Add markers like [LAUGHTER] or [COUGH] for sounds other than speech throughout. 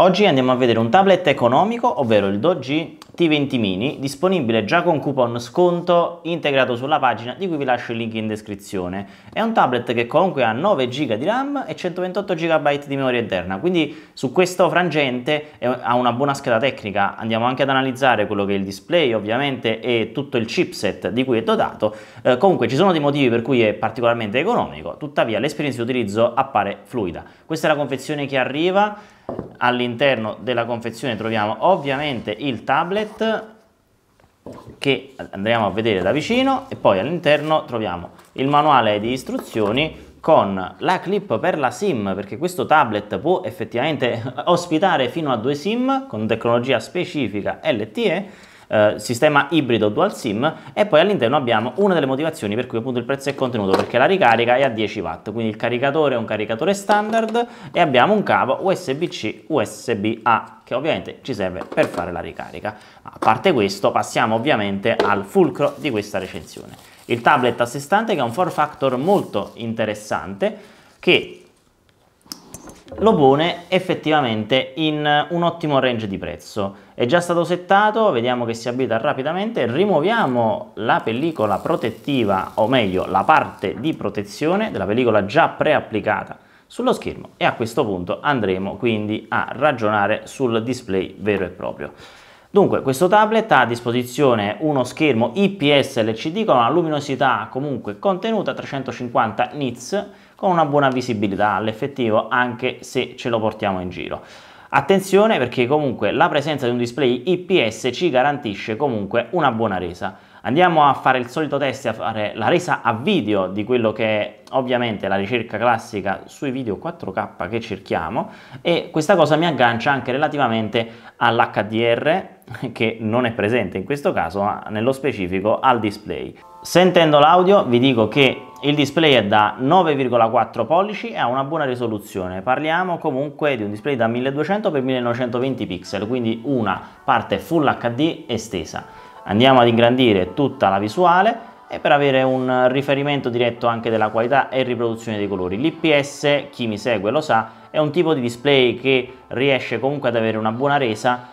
Oggi andiamo a vedere un tablet economico, ovvero il Doji T20 Mini, disponibile già con coupon sconto integrato sulla pagina di cui vi lascio il link in descrizione. È un tablet che comunque ha 9 GB di RAM e 128 GB di memoria interna, quindi su questo frangente ha una buona scheda tecnica. Andiamo anche ad analizzare quello che è il display ovviamente e tutto il chipset di cui è dotato. Eh, comunque ci sono dei motivi per cui è particolarmente economico, tuttavia l'esperienza di utilizzo appare fluida. Questa è la confezione che arriva all'interno della confezione troviamo ovviamente il tablet che andremo a vedere da vicino e poi all'interno troviamo il manuale di istruzioni con la clip per la SIM perché questo tablet può effettivamente [LAUGHS] ospitare fino a due SIM con tecnologia specifica LTE eh, sistema ibrido dual sim e poi all'interno abbiamo una delle motivazioni per cui appunto il prezzo è contenuto perché la ricarica è a 10 watt quindi il caricatore è un caricatore standard e abbiamo un cavo USB-C USB-A che ovviamente ci serve per fare la ricarica. A parte questo passiamo ovviamente al fulcro di questa recensione. Il tablet a sé stante che ha un form factor molto interessante che lo pone effettivamente in un ottimo range di prezzo. È già stato settato, vediamo che si abilita rapidamente, rimuoviamo la pellicola protettiva, o meglio la parte di protezione della pellicola già preapplicata sullo schermo e a questo punto andremo quindi a ragionare sul display vero e proprio. Dunque, questo tablet ha a disposizione uno schermo IPS LCD con una luminosità comunque contenuta 350 nits con una buona visibilità all'effettivo anche se ce lo portiamo in giro. Attenzione perché comunque la presenza di un display IPS ci garantisce comunque una buona resa. Andiamo a fare il solito test, a fare la resa a video di quello che è ovviamente la ricerca classica sui video 4K che cerchiamo e questa cosa mi aggancia anche relativamente all'HDR che non è presente in questo caso ma nello specifico al display. Sentendo l'audio vi dico che il display è da 9,4 pollici e ha una buona risoluzione, parliamo comunque di un display da 1200 x 1920 pixel, quindi una parte Full HD estesa. Andiamo ad ingrandire tutta la visuale e per avere un riferimento diretto anche della qualità e riproduzione dei colori. L'IPS, chi mi segue lo sa, è un tipo di display che riesce comunque ad avere una buona resa,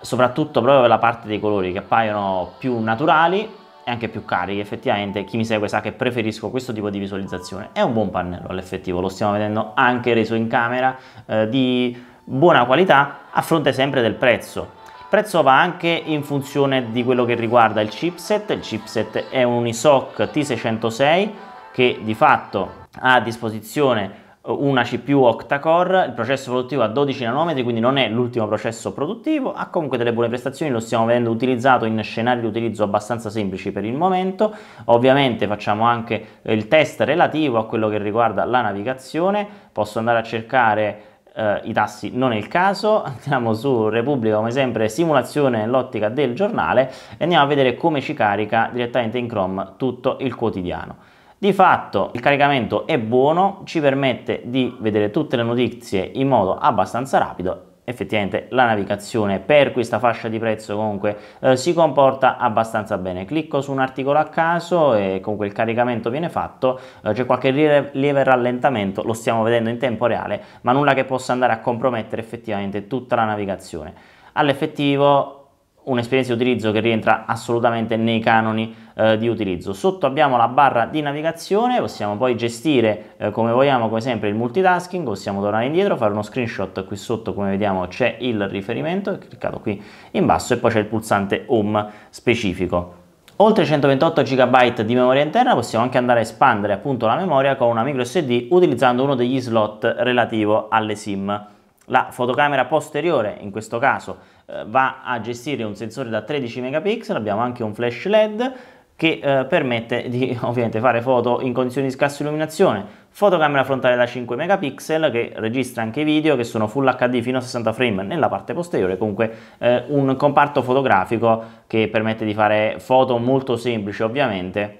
soprattutto proprio per la parte dei colori che appaiono più naturali e anche più carichi. Effettivamente chi mi segue sa che preferisco questo tipo di visualizzazione. È un buon pannello all'effettivo, lo stiamo vedendo anche reso in camera, eh, di buona qualità a fronte sempre del prezzo prezzo va anche in funzione di quello che riguarda il chipset, il chipset è un ISOC T606 che di fatto ha a disposizione una CPU octa-core, il processo produttivo a 12 nanometri, quindi non è l'ultimo processo produttivo, ha comunque delle buone prestazioni, lo stiamo vedendo utilizzato in scenari di utilizzo abbastanza semplici per il momento, ovviamente facciamo anche il test relativo a quello che riguarda la navigazione, posso andare a cercare eh, i tassi non è il caso, [LAUGHS] andiamo su Repubblica come sempre simulazione nell'ottica del giornale e andiamo a vedere come ci carica direttamente in Chrome tutto il quotidiano. Di fatto il caricamento è buono, ci permette di vedere tutte le notizie in modo abbastanza rapido. Effettivamente la navigazione per questa fascia di prezzo comunque eh, si comporta abbastanza bene. Clicco su un articolo a caso e comunque il caricamento viene fatto eh, c'è qualche lieve rallentamento lo stiamo vedendo in tempo reale ma nulla che possa andare a compromettere effettivamente tutta la navigazione. All'effettivo un'esperienza di utilizzo che rientra assolutamente nei canoni eh, di utilizzo. Sotto abbiamo la barra di navigazione, possiamo poi gestire eh, come vogliamo, come sempre il multitasking, possiamo tornare indietro, fare uno screenshot, qui sotto come vediamo c'è il riferimento, cliccato qui in basso e poi c'è il pulsante home specifico. Oltre 128 GB di memoria interna possiamo anche andare a espandere appunto la memoria con una micro SD utilizzando uno degli slot relativo alle SIM. La fotocamera posteriore, in questo caso, eh, va a gestire un sensore da 13 megapixel, abbiamo anche un flash LED che eh, permette di [LAUGHS] ovviamente fare foto in condizioni di scarsa illuminazione, fotocamera frontale da 5 megapixel che registra anche video che sono full HD fino a 60 frame nella parte posteriore, comunque eh, un comparto fotografico che permette di fare foto molto semplici ovviamente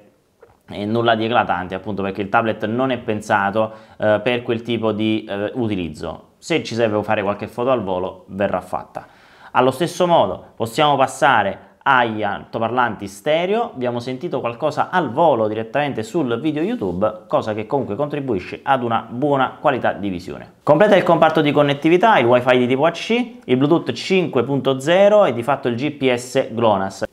e nulla di eclatante appunto perché il tablet non è pensato eh, per quel tipo di eh, utilizzo se ci serve fare qualche foto al volo verrà fatta. Allo stesso modo possiamo passare agli altoparlanti stereo, abbiamo sentito qualcosa al volo direttamente sul video YouTube, cosa che comunque contribuisce ad una buona qualità di visione. Completa il comparto di connettività, il wifi di tipo AC, il Bluetooth 5.0 e di fatto il GPS GLONASS.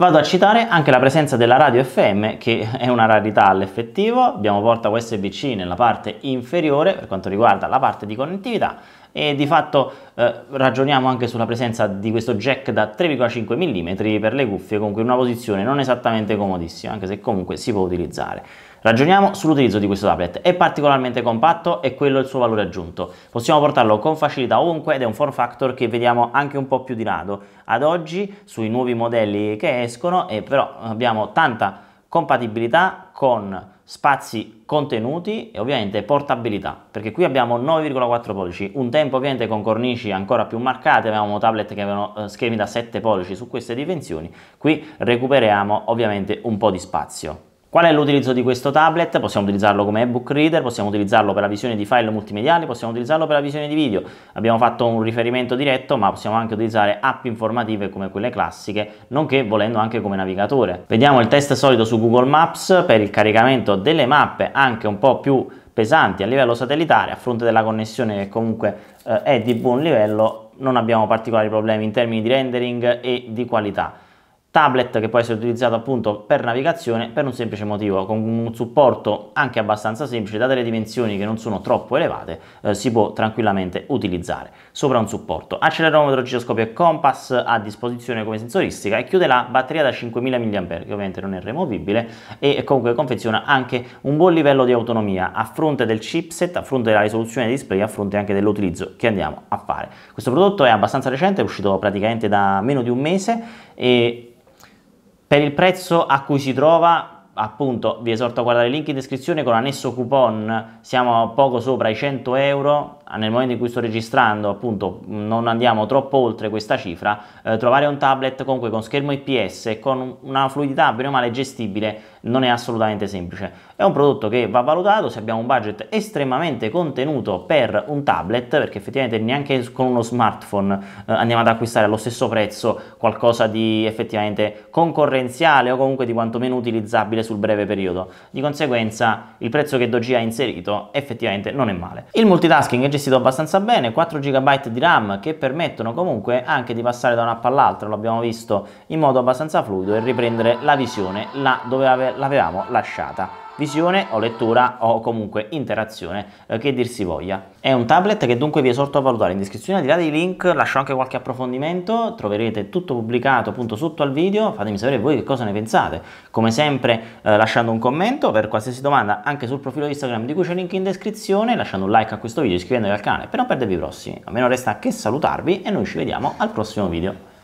Vado a citare anche la presenza della radio FM che è una rarità all'effettivo, abbiamo porta USB-C nella parte inferiore per quanto riguarda la parte di connettività e di fatto eh, ragioniamo anche sulla presenza di questo jack da 3,5 mm per le cuffie comunque in una posizione non esattamente comodissima anche se comunque si può utilizzare. Ragioniamo sull'utilizzo di questo tablet, è particolarmente compatto e quello è il suo valore aggiunto. Possiamo portarlo con facilità ovunque ed è un form factor che vediamo anche un po' più di rado. Ad oggi sui nuovi modelli che escono e però abbiamo tanta compatibilità con spazi contenuti e ovviamente portabilità perché qui abbiamo 9,4 pollici. Un tempo ovviamente con cornici ancora più marcate avevamo tablet che avevano eh, schermi da 7 pollici su queste dimensioni. Qui recuperiamo ovviamente un po' di spazio Qual è l'utilizzo di questo tablet? Possiamo utilizzarlo come ebook reader, possiamo utilizzarlo per la visione di file multimediali, possiamo utilizzarlo per la visione di video. Abbiamo fatto un riferimento diretto, ma possiamo anche utilizzare app informative come quelle classiche, nonché volendo anche come navigatore. Vediamo il test solito su Google Maps per il caricamento delle mappe anche un po' più pesanti a livello satellitare, a fronte della connessione che comunque eh, è di buon livello, non abbiamo particolari problemi in termini di rendering e di qualità tablet che può essere utilizzato appunto per navigazione per un semplice motivo, con un supporto anche abbastanza semplice, date le dimensioni che non sono troppo elevate, eh, si può tranquillamente utilizzare sopra un supporto. Accelerometro, giroscopio e compass a disposizione come sensoristica e chiude la batteria da 5000 mAh, che ovviamente non è removibile e comunque confeziona anche un buon livello di autonomia a fronte del chipset, a fronte della risoluzione di display, a fronte anche dell'utilizzo che andiamo a fare. Questo prodotto è abbastanza recente, è uscito praticamente da meno di un mese e per il prezzo a cui si trova, appunto, vi esorto a guardare il link in descrizione con annesso coupon, siamo poco sopra i 100 euro, nel momento in cui sto registrando appunto non andiamo troppo oltre questa cifra, eh, trovare un tablet comunque con schermo IPS e con una fluidità bene o male gestibile non è assolutamente semplice. È un prodotto che va valutato se abbiamo un budget estremamente contenuto per un tablet, perché effettivamente neanche con uno smartphone eh, andiamo ad acquistare allo stesso prezzo qualcosa di effettivamente concorrenziale o comunque di quantomeno utilizzabile sul breve periodo. Di conseguenza il prezzo che Doji ha inserito effettivamente non è male. Il multitasking è gestito abbastanza bene, 4 GB di RAM che permettono comunque anche di passare da un'app all'altra, lo abbiamo visto in modo abbastanza fluido e riprendere la visione là dove l'avevamo lasciata visione o lettura o comunque interazione eh, che dir si voglia. È un tablet che dunque vi esorto a valutare, in descrizione di là dei link lascio anche qualche approfondimento, troverete tutto pubblicato appunto sotto al video, fatemi sapere voi che cosa ne pensate, come sempre eh, lasciando un commento per qualsiasi domanda anche sul profilo Instagram di cui c'è il link in descrizione, lasciando un like a questo video, iscrivendovi al canale per non perdervi i prossimi. A me non resta che salutarvi e noi ci vediamo al prossimo video.